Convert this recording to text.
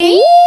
Hey!